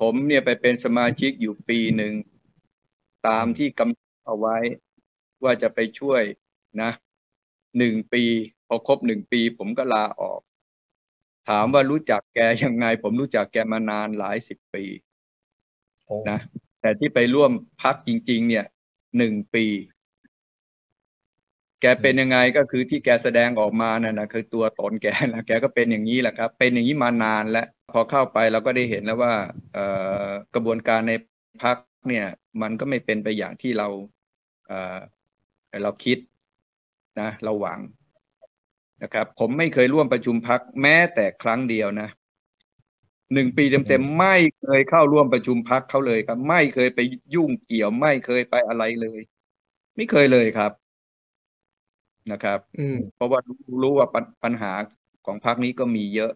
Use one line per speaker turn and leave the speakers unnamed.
ผมเนี่ยไปเป็นสมาชิกอยู่ปีหนึ่ง ตามที่กำหนดเอาไว้ ว่าจะไปช่วยนะหนึ่งปี พอครบหนึ่งปี ผมก็ลาออก ถามว่ารู้จักแกยังไง ผมรู้จักแกมานานหลายสิบปี
โอ้
นะแต่ที่ไปร่วมพักจริง ๆ เนี่ยหนึ่งปี แกเป็นยังไงก็คือที่แกแสดงออกมานั่นนะคือตัวตนแกนะแกก็เป็นอย่างนี้แหละครับ เป็นอย่างนี้มานานแล้ว พอเข้าไปเราก็ได้เห็นแล้วว่าเอ่อกระบวนการในพักเนี่ย มันก็ไม่เป็นไปอย่างที่เราเอ่อเราคิดนะ เราหวังนะครับ ผมไม่เคยร่วมประชุมพักแม้แต่ครั้งเดียวนะหนึ่งปีเต็มๆไม่เคยเข้าร่วมประชุมพักเขาเลยครับ ไม่เคยไปยุ่งเกี่ยวไม่เคยไปอะไรเลย ไม่เคยเลยครับ นะครับ
อืม
เพราะว่ารู้รู้ว่าปัญปัญหาของพรรคนี้ก็มีเยอะ